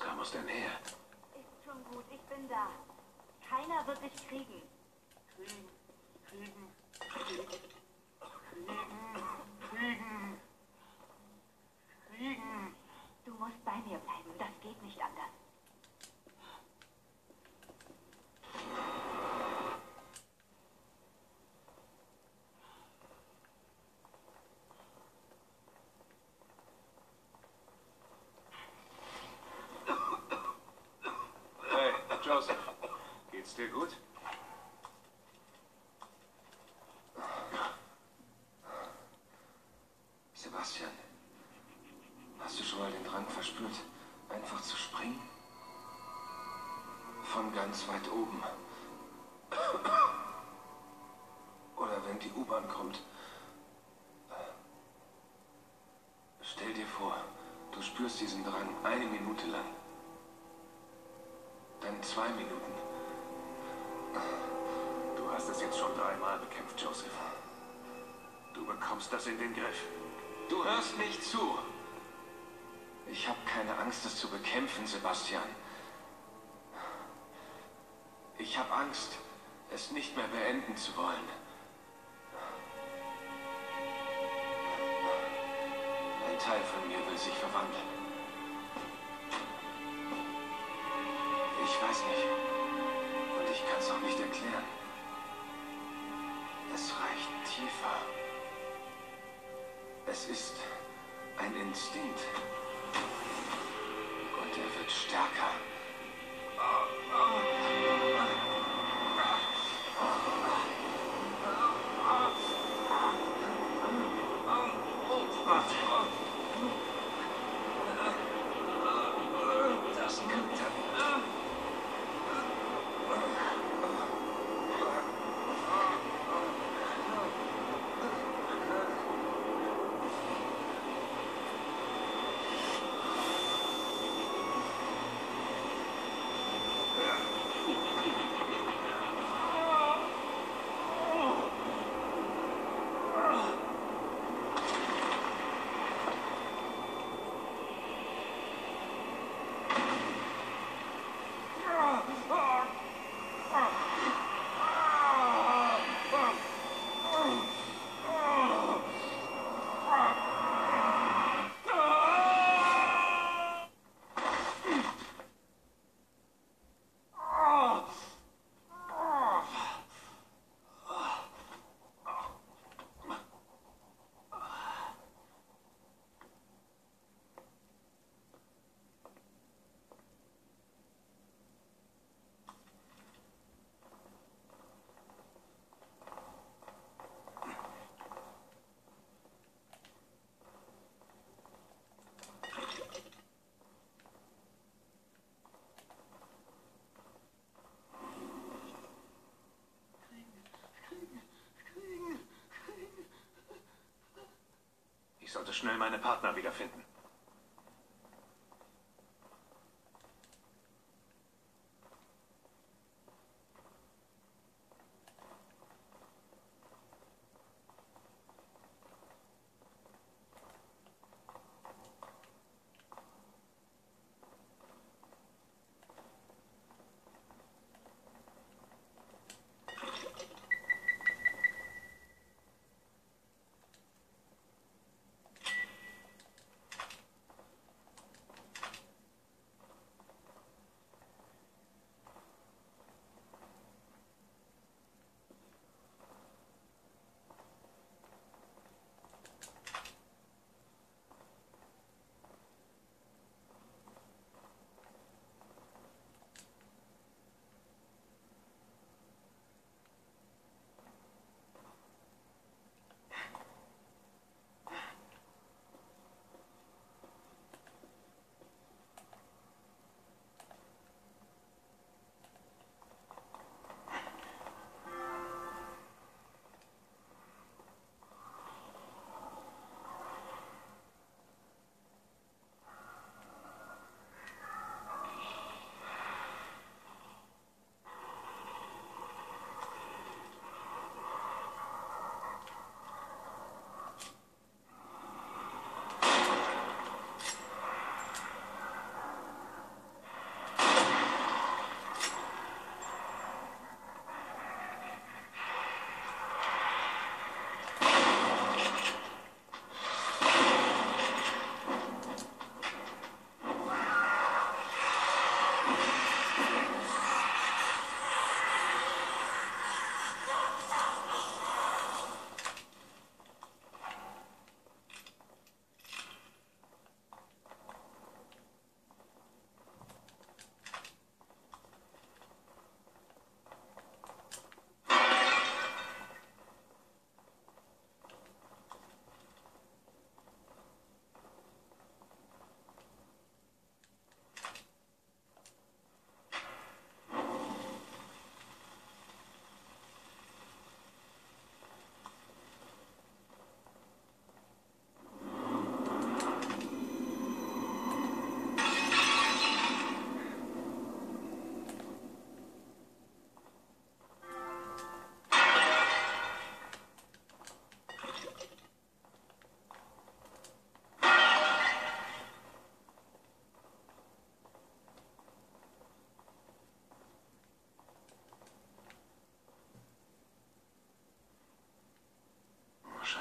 kam aus der Nähe. Ist schon gut, ich bin da. Keiner wird dich kriegen. Kriegen, kriegen, kriegen, kriegen, kriegen, kriegen. Du musst bei mir bleiben, das geht nicht anders. Hey, Joseph. Geht's dir gut? Sebastian, hast du schon mal den Drang verspürt, einfach zu springen? Von ganz weit oben. Oder wenn die U-Bahn kommt. Stell dir vor, du spürst diesen Drang eine Minute lang. Dann zwei Minuten. Du hast es jetzt schon dreimal bekämpft, Joseph. Du bekommst das in den Griff. Du hörst nicht zu. Ich habe keine Angst, es zu bekämpfen, Sebastian. Ich habe Angst, es nicht mehr beenden zu wollen. Ein Teil von mir will sich verwandeln. Ich weiß nicht. Ich kann es auch nicht erklären. Es reicht tiefer. Es ist ein Instinkt. Und er wird stärker. Das sollte schnell meine Partner wiederfinden.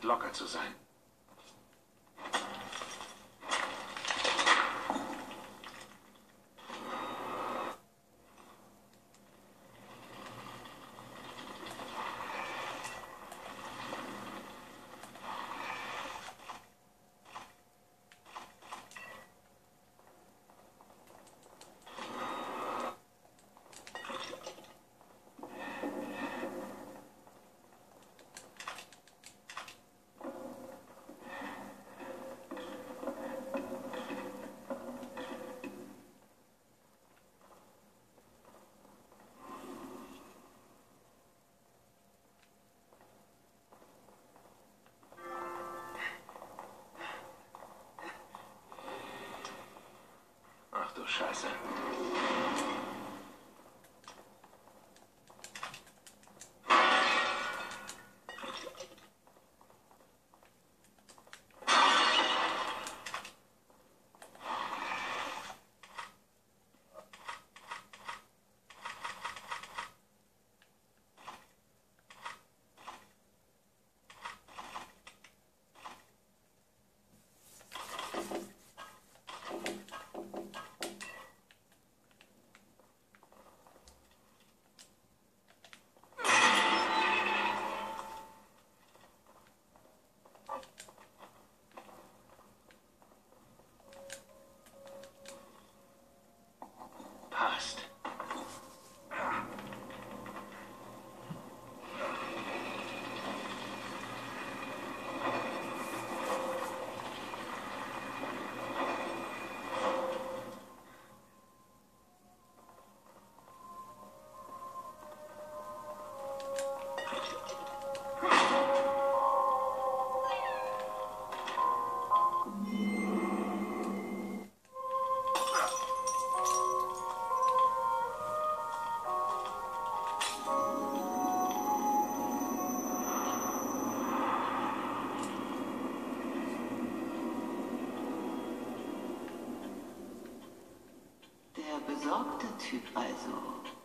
Scheint locker zu sein. Scheiße. Der besorgte Typ also.